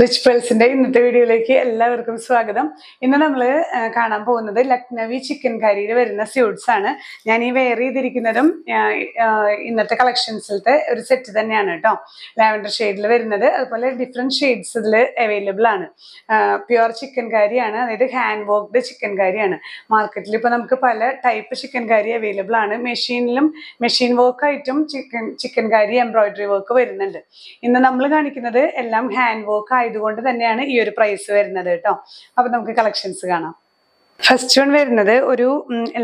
Rich പേൾസിന്റെ ഇന്നത്തെ വീഡിയോയിലേക്ക് എല്ലാവർക്കും സ്വാഗതം. ഇന്ന് നമ്മൾ കാണാൻ പോകുന്നത് ലക്നവി ചിക്കൻ കറിയിൽ വരുന്ന സ്യൂട്ട്സ് ആണ്. ഞാൻ ഈ വെയർ ചെയ്തിരിക്കുന്നതും ഇന്നത്തെ കളക്ഷൻസിലത്തെ ഒരു സെറ്റ് തന്നെയാണ് കേട്ടോ ലാവൻഡർ ഷെയ്ഡിൽ വരുന്നത് അതുപോലെ ഡിഫറെന്റ് ഷെയ്ഡ്സ് ഇതിൽ അവൈലബിൾ ആണ്. പ്യുവർ ചിക്കൻ കാരിയാണ് അതായത് ഹാൻഡ് വർക്ക്ഡ് ചിക്കൻ കാരിയാണ് മാർക്കറ്റിൽ ഇപ്പോൾ നമുക്ക് പല ടൈപ്പ് ചിക്കൻ കാരി അവൈലബിൾ ആണ്. മെഷീനിലും മെഷീൻ വർക്ക് ആയിട്ടും chikan chikankari embroidery work വരുന്നുണ്ട്. ഇന്ന് നമ്മൾ കാണിക്കുന്നത് എല്ലാം ഹാൻഡ് വർക്ക് ആയതുകൊണ്ട് തന്നെയാണ് ഈ ഒരു പ്രൈസ് വരുന്നത് കേട്ടോ. അപ്പൊ നമുക്ക് കളക്ഷൻസ് കാണാം. ഫസ്റ്റ് വൺ വരുന്നത് ഒരു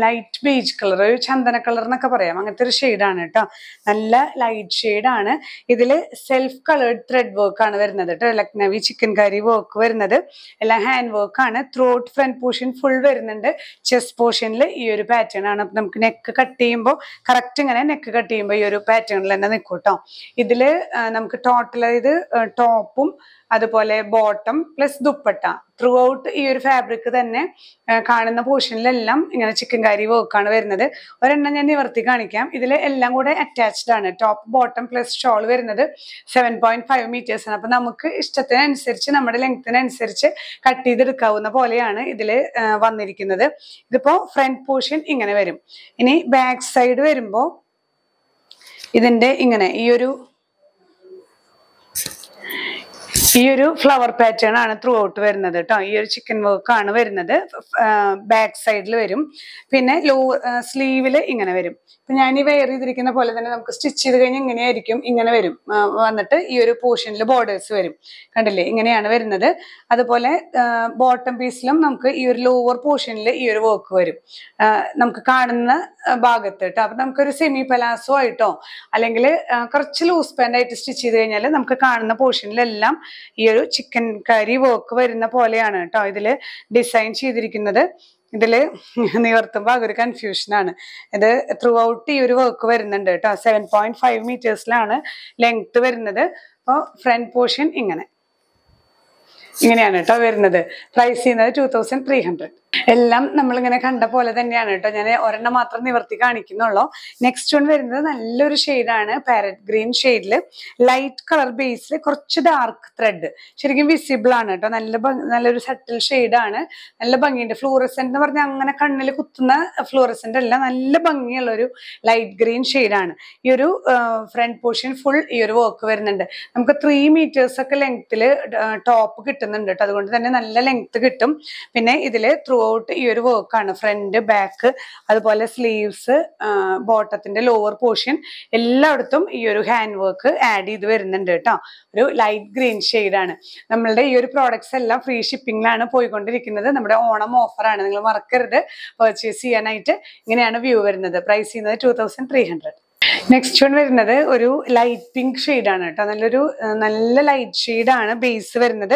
ലൈറ്റ് ബേജ് കളർ ഒരു ചന്ദന കളർ എന്നൊക്കെ പറയാം. അങ്ങനത്തെ ഒരു ഷെയ്ഡാണ് കേട്ടോ. നല്ല ലൈറ്റ് ഷെയ്ഡാണ് ഇതിൽ സെൽഫ് കളേർഡ് ത്രെഡ് വർക്ക് ആണ് വരുന്നത് കേട്ടോ. ലക്നവി ചിക്കൻ കറി വർക്ക് വരുന്നത്. എല്ലാം ഹാൻഡ് വർക്ക് ആണ്. ത്രോട്ട് ഫ്രണ്ട് പോർഷൻ ഫുൾ വരുന്നുണ്ട്. ചെസ്റ്റ് പോർഷനിൽ ഈ ഒരു പാറ്റേൺ ആണ്. അപ്പം നമുക്ക് നെക്ക് കട്ട് ചെയ്യുമ്പോൾ കറക്റ്റ് ഇങ്ങനെ നെക്ക് കട്ട് ചെയ്യുമ്പോൾ ഈ ഒരു പാറ്റേണിൽ തന്നെ നിൽക്കും കേട്ടോ. ഇതിൽ നമുക്ക് ടോട്ടൽ ഇത് ടോപ്പും അതുപോലെ bottom plus dupatta. Throughout ഈ ഒരു ഫാബ്രിക് തന്നെ കാണുന്ന പോർഷനിലെല്ലാം ഇങ്ങനെ ചിക്കൻ കറി വർക്കാണ് വരുന്നത്. ഒരെണ്ണം ഞാൻ നിവർത്തി കാണിക്കാം. ഇതിൽ എല്ലാം കൂടെ അറ്റാച്ച്ഡ് ആണ്. ടോപ്പ് ബോട്ടം പ്ലസ് ഷോൾ വരുന്നത് സെവൻ പോയിന്റ് ഫൈവ് മീറ്റേഴ്സ് ആണ്. അപ്പൊ നമുക്ക് ഇഷ്ടത്തിനനുസരിച്ച് നമ്മുടെ ലെങ്ത്തിനനുസരിച്ച് കട്ട് ചെയ്തെടുക്കാവുന്ന പോലെയാണ് ഇതിൽ വന്നിരിക്കുന്നത്. ഇതിപ്പോ ഫ്രണ്ട് പോർഷൻ ഇങ്ങനെ വരും. ഇനി ബാക്ക് സൈഡ് വരുമ്പോൾ ഇതിന്റെ ഇങ്ങനെ ഈ ഒരു ഈ ഒരു ഫ്ലവർ പാറ്റേൺ ആണ് ത്രൂ ഔട്ട് വരുന്നത് കേട്ടോ. ഈ ഒരു ചിക്കൻ വർക്ക് ആണ് വരുന്നത്. ബാക്ക് സൈഡിൽ വരും. പിന്നെ ലോ സ്ലീവിൽ ഇങ്ങനെ വരും. ഇപ്പൊ ഞാൻ ഈ വെയർ ചെയ്തിരിക്കുന്ന പോലെ തന്നെ നമുക്ക് സ്റ്റിച്ച് ചെയ്ത് കഴിഞ്ഞാൽ ഇങ്ങനെയായിരിക്കും ഇങ്ങനെ വരും. വന്നിട്ട് ഈ ഒരു പോർഷനിൽ ബോർഡേഴ്സ് വരും. കണ്ടില്ലേ? ഇങ്ങനെയാണ് വരുന്നത്. അതുപോലെ ബോട്ടം പീസിലും നമുക്ക് ഈ ഒരു ലോവർ പോർഷനിൽ ഈ ഒരു വർക്ക് വരും നമുക്ക് കാണുന്ന ഭാഗത്ത് കേട്ടോ. അപ്പൊ നമുക്കൊരു സെമി പലാസോ ആയിട്ടോ അല്ലെങ്കിൽ കുറച്ച് ലൂസ് പാന്റ് ആയിട്ട് സ്റ്റിച്ച് ചെയ്ത് കഴിഞ്ഞാൽ നമുക്ക് കാണുന്ന പോർഷനിലെല്ലാം ഈ ഒരു ചിക്കൻ കറി വോക്ക് വരുന്ന പോലെയാണ് കേട്ടോ ഇതിൽ ഡിസൈൻ ചെയ്തിരിക്കുന്നത്. ഇതിൽ നിവർത്തുമ്പോൾ അതൊരു കൺഫ്യൂഷനാണ് ഇത് ത്രൂ ഔട്ട് ഈ ഒരു വർക്ക് വരുന്നുണ്ട് കേട്ടോ. സെവൻ പോയിന്റ് ഫൈവ് മീറ്റേഴ്സിലാണ് ലെങ്ത് വരുന്നത്. അപ്പോൾ ഫ്രണ്ട് പോർഷൻ ഇങ്ങനെ. ഇങ്ങനെയാണ് കേട്ടോ വരുന്നത്. പ്രൈസ് ചെയ്യുന്നത് ടു തൗസൻഡ് ത്രീ ഹൺഡ്രഡ് എല്ലാം നമ്മളിങ്ങനെ കണ്ട പോലെ തന്നെയാണ് കേട്ടോ. ഞാൻ ഒരെണ്ണം മാത്രം നിവർത്തി കാണിക്കുന്നുള്ളൂ. നെക്സ്റ്റ് വൺ വരുന്നത് നല്ലൊരു ഷെയ്ഡാണ് പാരറ്റ് ഗ്രീൻ ഷെയ്ഡിൽ ലൈറ്റ് കളർ ബേസിൽ കുറച്ച് ഡാർക്ക് ത്രെഡ് ശരിക്കും വിസിബിൾ ആണ് കേട്ടോ. നല്ല നല്ലൊരു സട്ടിൽ ഷെയ്ഡാണ് നല്ല ഭംഗിയുണ്ട്. ഫ്ലൂറസെന്റ് എന്ന് പറഞ്ഞാൽ അങ്ങനെ കണ്ണിൽ കുത്തുന്ന ഫ്ലൂറസെന്റ് അല്ല നല്ല ഭംഗിയുള്ള ഒരു ലൈറ്റ് ഗ്രീൻ ഷെയ്ഡാണ് ഈ ഒരു ഫ്രണ്ട് പോർഷൻ ഫുൾ ഈ ഒരു വർക്ക് വരുന്നുണ്ട്. നമുക്ക് ത്രീ മീറ്റേഴ്സ് ഒക്കെ ലെങ്ത്തിൽ ടോപ്പ് കിട്ടുന്നുണ്ട് കേട്ടോ. അതുകൊണ്ട് തന്നെ നല്ല ലെങ്ത് കിട്ടും. പിന്നെ ഇതിൽ ത്രൂ ഔട്ട് ഈ ഒരു വർക്കാണ് ഫ്രണ്ട് ബാക്ക് അതുപോലെ സ്ലീവ്സ് ബോട്ടത്തിന്റെ ലോവർ പോർഷൻ എല്ലായിടത്തും ഈ ഒരു ഹാൻഡ് വർക്ക് ആഡ് ചെയ്ത് വരുന്നുണ്ട് കേട്ടോ. ഒരു ലൈറ്റ് ഗ്രീൻ ആണ്. നമ്മളുടെ ഈ ഒരു പ്രോഡക്ട്സ് എല്ലാം ഫ്രീ ഷിപ്പിംഗിലാണ് പോയിക്കൊണ്ടിരിക്കുന്നത്. നമ്മുടെ ഓണം ഓഫറാണ് നിങ്ങൾ മറക്കരുത്. പർച്ചേസ് ചെയ്യാനായിട്ട് ഇങ്ങനെയാണ് വ്യൂ വരുന്നത്. പ്രൈസ് ചെയ്യുന്നത് two thousand three hundred next one വരുന്നത് ഒരു ലൈറ്റ് പിങ്ക് ആണ് കേട്ടോ. നല്ലൊരു നല്ല ലൈറ്റ് ആണ് ബേസ് വരുന്നത്.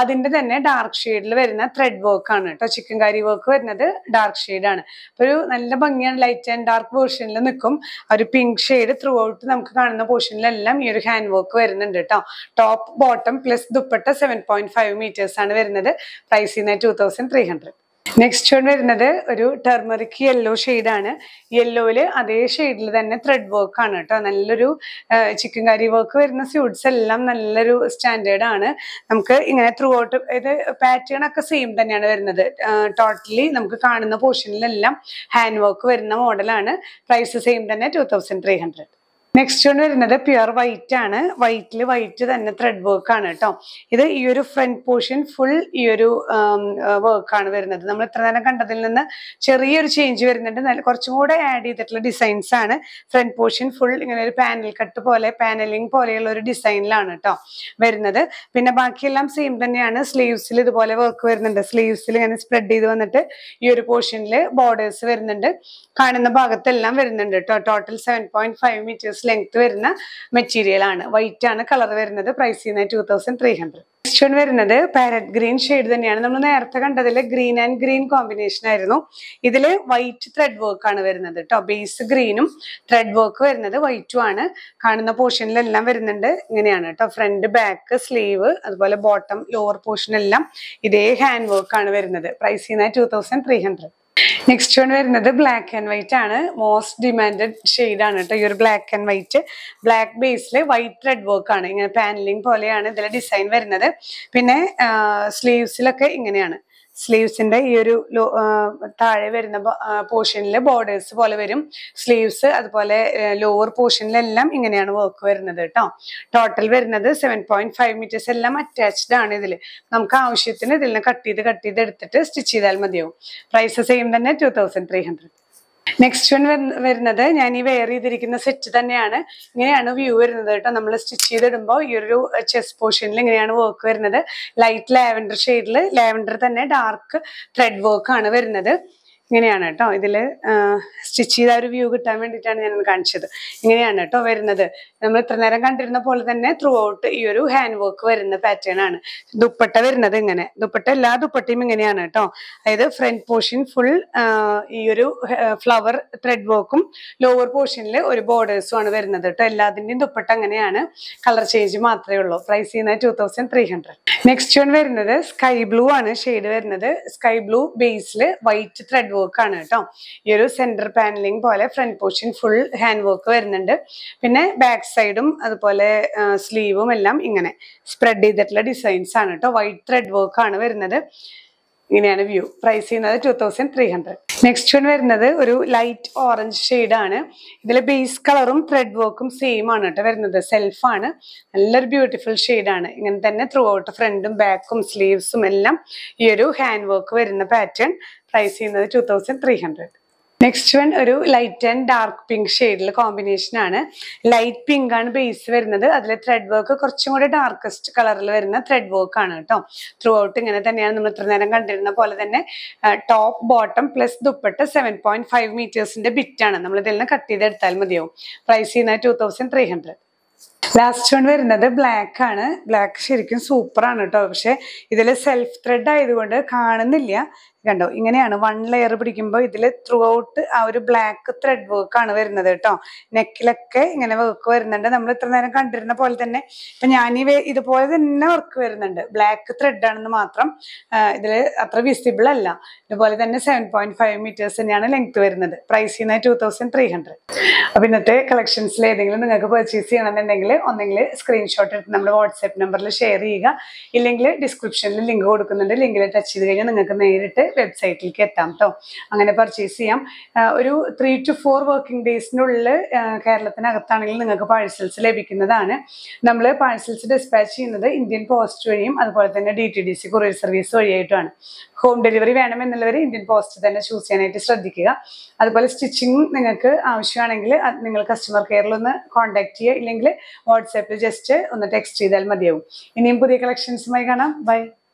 അതിന്റെ തന്നെ ഡാർക്ക് ഷെയ്ഡിൽ വരുന്ന ത്രെഡ് വർക്ക് ആണ് കേട്ടോ. ചിക്കൻ കാരി വർക്ക് വരുന്നത് ഡാർക്ക് ആണ്. അപ്പൊ ഒരു നല്ല ഭംഗിയാണ് ലൈറ്റ് ആൻഡ് ഡാർക്ക് പോർഷനിൽ നിൽക്കും. ഒരു പിങ്ക് ഷെയ്ഡ് ത്രൂ ഔട്ട് നമുക്ക് കാണുന്ന പോർഷനിലെല്ലാം ഈ ഒരു ഹാൻഡ് വർക്ക് വരുന്നുണ്ട് കേട്ടോ. Top bottom plus dupatta seven point five metres ആണ് വരുന്നത്. പ്രൈസ് ചെയ്യുന്നത് two thousand three hundred next one വരുന്നത് ഒരു ടെർമറിക് യെല്ലോ ആണ്. യെല്ലോയിൽ അതേ ഷെയ്ഡിൽ തന്നെ ത്രെഡ് വർക്ക് ആണ് കേട്ടോ. നല്ലൊരു ചിക്കൻ കറി വർക്ക് വരുന്ന സ്യൂട്ട്സ് എല്ലാം നല്ലൊരു സ്റ്റാൻഡേർഡ് ആണ്. നമുക്ക് ഇങ്ങനെ ത്രൂ ഔട്ട് ഇത് പാറ്റേൺ ഒക്കെ സെയിം തന്നെയാണ് വരുന്നത്. ടോട്ടലി നമുക്ക് കാണുന്ന പോർഷനിലെല്ലാം ഹാൻഡ് വർക്ക് വരുന്ന മോഡലാണ് പ്രൈസ് സെയിം തന്നെ two thousand three hundred next ഒന്ന് വരുന്നത് പ്യുർ വൈറ്റ് ആണ്. വൈറ്റിൽ വൈറ്റ് തന്നെ ത്രെഡ് വർക്ക് ആണ് കേട്ടോ ഇത് ഈ ഒരു ഫ്രണ്ട് പോർഷൻ ഫുൾ ഈ ഒരു വർക്ക് ആണ് വരുന്നത്. നമ്മൾ ഇത്ര നേരം കണ്ടതിൽ നിന്ന് ചെറിയൊരു ചേഞ്ച് വരുന്നുണ്ട്. കുറച്ചും കൂടെ ആഡ് ചെയ്തിട്ടുള്ള ഡിസൈൻസ് ആണ്. ഫ്രണ്ട് പോർഷൻ ഫുൾ ഇങ്ങനെ ഒരു പാനൽ കട്ട് പോലെ പാനലിംഗ് പോലെയുള്ള ഒരു ഡിസൈനിലാണ് കേട്ടോ വരുന്നത്. പിന്നെ ബാക്കിയെല്ലാം സെയിം തന്നെയാണ്. സ്ലീവ്സിൽ ഇതുപോലെ വർക്ക് വരുന്നുണ്ട്. സ്ലീവ്സിൽ ഇങ്ങനെ സ്പ്രെഡ് ചെയ്ത് വന്നിട്ട് ഈ ഒരു പോർഷനിൽ ബോർഡേഴ്സ് വരുന്നുണ്ട്. കാണുന്ന ഭാഗത്തെല്ലാം വരുന്നുണ്ട് കേട്ടോ total seven point five metres length വരുന്ന മെറ്റീരിയൽ ആണ്. വൈറ്റ് ആണ് കളർ വരുന്നത്. പ്രൈസ് ചെയ്യുന്നത് two thousand three hundred next one വരുന്നത് പാരറ്റ് ഗ്രീൻ ഷെയ്ഡ് തന്നെയാണ്. നമ്മൾ നേരത്തെ കണ്ടതിൽ ഗ്രീൻ ആൻഡ് ഗ്രീൻ കോമ്പിനേഷൻ ആയിരുന്നു. ഇതിൽ വൈറ്റ് ത്രെഡ് വർക്ക് ആണ് വരുന്നത് കേട്ടോ ബേസ് ഗ്രീനും ത്രെഡ് വർക്ക് വരുന്നത് വൈറ്റും ആണ്. കാണുന്ന പോർഷനിലെല്ലാം വരുന്നുണ്ട്. ഇങ്ങനെയാണ് കേട്ടോ ഫ്രണ്ട് ബാക്ക് സ്ലീവ് അതുപോലെ ബോട്ടം ലോവർ പോർഷൻ എല്ലാം ഇതേ ഹാൻഡ് വർക്ക് ആണ് വരുന്നത്. പ്രൈസ് ചെയ്യുന്നത് two thousand three hundred next one വരുന്നത് ബ്ലാക്ക് ആൻഡ് വൈറ്റ് ആണ്. മോസ്റ്റ് ഡിമാൻഡഡ് ഷെയ്ഡ് ആണ് കേട്ടോ ഈ ഒരു ബ്ലാക്ക് ആൻഡ് വൈറ്റ് ബ്ലാക്ക് ബേസിൽ വൈറ്റ് റെഡ് വർക്ക് ആണ്. ഇങ്ങനെ പാനലിംഗ് പോലെയാണ് ഇതിലെ ഡിസൈൻ വരുന്നത്. പിന്നെ സ്ലീവ്സിലൊക്കെ ഇങ്ങനെയാണ്. സ്ലീവ്സിന്റെ ഈ ഒരു താഴെ വരുന്ന പോർഷനിൽ ബോർഡേഴ്സ് പോലെ വരും. സ്ലീവ്സ് അതുപോലെ ലോവർ പോർഷനിലെല്ലാം ഇങ്ങനെയാണ് വർക്ക് വരുന്നത് കേട്ടോ. ടോട്ടൽ വരുന്നത് സെവൻ പോയിന്റ് ഫൈവ് മീറ്റേഴ്സ് എല്ലാം അറ്റാച്ച്ഡ് ആണ് ഇതിൽ നമുക്ക് ആവശ്യത്തിന് ഇതിൽ നിന്ന് കട്ട് ചെയ്ത് കട്ട് ചെയ്ത് എടുത്തിട്ട് സ്റ്റിച്ച് ചെയ്താൽ മതിയാവും. പ്രൈസ് സെയിം തന്നെ two thousand three hundred next one വരുന്നത് ഞാൻ ഈ വെയർ ചെയ്തിരിക്കുന്ന സെറ്റ് തന്നെയാണ്. ഇങ്ങനെയാണ് വ്യൂ വരുന്നത് കേട്ടോ. നമ്മൾ സ്റ്റിച്ച് ചെയ്തിടുമ്പോൾ ഈ ഒരു ചെസ് പോർഷനിൽ ഇങ്ങനെയാണ് വർക്ക് വരുന്നത്. ലൈറ്റ് ലാവൻഡർ ഷെയ്ഡിൽ ലാവൻഡർ തന്നെ ഡാർക്ക് ത്രെഡ് വർക്ക് ആണ് വരുന്നത്. ഇങ്ങനെയാണ് കേട്ടോ. ഇതിൽ സ്റ്റിച്ച് ചെയ്ത ഒരു വ്യൂ കിട്ടാൻ വേണ്ടിയിട്ടാണ് ഞാൻ കാണിച്ചത്. ഇങ്ങനെയാണ് കേട്ടോ വരുന്നത്. നമ്മൾ ഇത്ര നേരം കണ്ടിരുന്ന പോലെ തന്നെ ത്രൂ ഔട്ട് ഈ ഒരു ഹാൻഡ് വർക്ക് വരുന്ന പാറ്റേൺ ആണ്. ദുപ്പട്ട വരുന്നത് ഇങ്ങനെ. ദുപ്പട്ട എല്ലാ ദുപ്പട്ടയും ഇങ്ങനെയാണ് കേട്ടോ. അതായത് ഫ്രണ്ട് പോർഷൻ ഫുൾ ഈ ഒരു ഫ്ലവർ ത്രെഡ് വർക്കും ലോവർ പോർഷനിൽ ഒരു ബോർഡേഴ്സും ആണ് വരുന്നത് കേട്ടോ. എല്ലാത്തിന്റെയും ദുപ്പട്ട അങ്ങനെയാണ്. കളർ ചേഞ്ച് മാത്രമേ ഉള്ളൂ. പ്രൈസ് ചെയ്യുന്നത് two thousand three hundred next one വരുന്നത് സ്കൈ ബ്ലൂ ആണ്. ഷെയ്ഡ് വരുന്നത്. സ്കൈ ബ്ലൂ ബേസിൽ വൈറ്റ് ത്രെഡ് വർക്ക് ആണ് കേട്ടോ. ഈ ഒരു സെന്റർ പാനലിംഗ് പോലെ front portion full hand work വരുന്നുണ്ട്. പിന്നെ ബാക്ക് സൈഡും അതുപോലെ സ്ലീവും എല്ലാം ഇങ്ങനെ സ്പ്രെഡ് ചെയ്തിട്ടുള്ള ഡിസൈൻസ് ആണ് കേട്ടോ. വൈറ്റ് ത്രെഡ് വർക്ക് ആണ് വരുന്നത്. ഇങ്ങനെയാണ് വ്യൂ പ്രൈസ് ചെയ്യുന്നത് two thousand three hundred next one വരുന്നത് ഒരു ലൈറ്റ് ഓറഞ്ച് ആണ്. ഇതിൽ ബേസ് കളറും ത്രെഡ് വർക്കും സെയിം ആണ് കേട്ടോ വരുന്നത്. സെൽഫാണ് നല്ലൊരു ബ്യൂട്ടിഫുൾ ആണ്. ഇങ്ങനെ തന്നെ ത്രൂ ഔട്ട് ഫ്രണ്ടും ബാക്കും സ്ലീവ്സും എല്ലാം ഈ ഒരു ഹാൻഡ് വർക്ക് വരുന്ന പാറ്റേൺ പ്രൈസ് ചെയ്യുന്നത് two thousand three hundred next one ഒരു ലൈറ്റ് ആൻഡ് ഡാർക്ക് പിങ്ക് ഷെയ്ഡിൽ കോമ്പിനേഷൻ ആണ്. ലൈറ്റ് പിങ്ക് ആണ് ബേസ് വരുന്നത്. അതിലെ ത്രെഡ് വർക്ക് കുറച്ചും കൂടി ഡാർക്കസ്റ്റ് കളറിൽ വരുന്ന ത്രെഡ് വർക്ക് ആണ് കേട്ടോ ത്രൂ ഔട്ട് ഇങ്ങനെ തന്നെയാണ് നമ്മൾ ഇത്ര നേരം കണ്ടിരുന്ന പോലെ തന്നെ top bottom plus dupatta seven point five മീറ്റേഴ്സിന്റെ bit ആണ്. നമ്മൾ ഇതിൽ നിന്ന് കട്ട് ചെയ്തെടുത്താൽ മതിയാവും. പ്രൈസ് ചെയ്യുന്നത് two thousand three hundred last one വരുന്നത് ബ്ലാക്ക് ആണ്. ബ്ലാക്ക് ശരിക്കും സൂപ്പറാണ് കേട്ടോ പക്ഷെ ഇതിൽ സെൽഫ് ത്രെഡ് ആയതുകൊണ്ട് കാണുന്നില്ല. കണ്ടോ? ഇങ്ങനെയാണ് വൺ ലെയർ പിടിക്കുമ്പോൾ ഇതിൽ ത്രൂ ഔട്ട് ആ ഒരു ബ്ലാക്ക് ത്രെഡ് വർക്ക് ആണ് വരുന്നത് കേട്ടോ. നെക്കിലൊക്കെ ഇങ്ങനെ വർക്ക് വരുന്നുണ്ട്. നമ്മൾ ഇത്ര നേരം കണ്ടിരുന്ന പോലെ തന്നെ ഇപ്പം ഞാൻ ഈ ഇതുപോലെ തന്നെ വർക്ക് വരുന്നുണ്ട്. ബ്ലാക്ക് ത്രെഡ് ആണെന്ന് മാത്രം ഇതിൽ അത്ര വിസിബിൾ അല്ല. ഇതുപോലെ തന്നെ സെവൻ പോയിന്റ് ഫൈവ് മീറ്റേഴ്സ് തന്നെയാണ് ലെങ്ത് വരുന്നത്. പ്രൈസ് ചെയ്യുന്നത് ടു തൗസൻഡ് ത്രീ ഹൺഡ്രഡ് അപ്പം ഇന്നത്തെ കളക്ഷൻസിൽ ഏതെങ്കിലും നിങ്ങൾക്ക് പർച്ചേസ് ചെയ്യണമെന്നുണ്ടെങ്കിൽ ഒന്നെങ്കിൽ സ്ക്രീൻഷോട്ട് എടുത്ത് നമ്മുടെ വാട്സാപ്പ് നമ്പറിൽ ഷെയർ ചെയ്യുക. ഇല്ലെങ്കിൽ ഡിസ്ക്രിപ്ഷനിൽ ലിങ്ക് കൊടുക്കുന്നുണ്ട്. ലിങ്കിൽ ടച്ച് ചെയ്ത് കഴിഞ്ഞാൽ നിങ്ങൾക്ക് നേരിട്ട് വെബ്സൈറ്റിലേക്ക് എത്താം കേട്ടോ അങ്ങനെ പർച്ചേസ് ചെയ്യാം. ഒരു ത്രീ ടു ഫോർ വർക്കിംഗ് ഡേയ്സിനുള്ളിൽ കേരളത്തിനകത്താണെങ്കിൽ നിങ്ങൾക്ക് പാഴ്സൽസ് ലഭിക്കുന്നതാണ്. നമ്മൾ പാഴ്സൽസ് ഡിസ്പാച്ച് ചെയ്യുന്നത് ഇന്ത്യൻ പോസ്റ്റ് വഴിയും അതുപോലെ തന്നെ D T D C courier service വഴിയായിട്ടുമാണ് home delivery വേണമെന്നുള്ളവർ ഇന്ത്യൻ പോസ്റ്റ് തന്നെ ചൂസ് ചെയ്യാനായിട്ട് ശ്രദ്ധിക്കുക. അതുപോലെ സ്റ്റിച്ചിങ് നിങ്ങൾക്ക് ആവശ്യമാണെങ്കിൽ നിങ്ങൾ കസ്റ്റമർ കെയറിൽ ഒന്ന് കോൺടാക്ട് ചെയ്യുക. ഇല്ലെങ്കിൽ വാട്സാപ്പിൽ ജസ്റ്റ് ഒന്ന് ടെക്സ്റ്റ് ചെയ്താൽ മതിയാവും. ഇനിയും പുതിയ കളക്ഷൻസുമായി കാണാം. ബൈ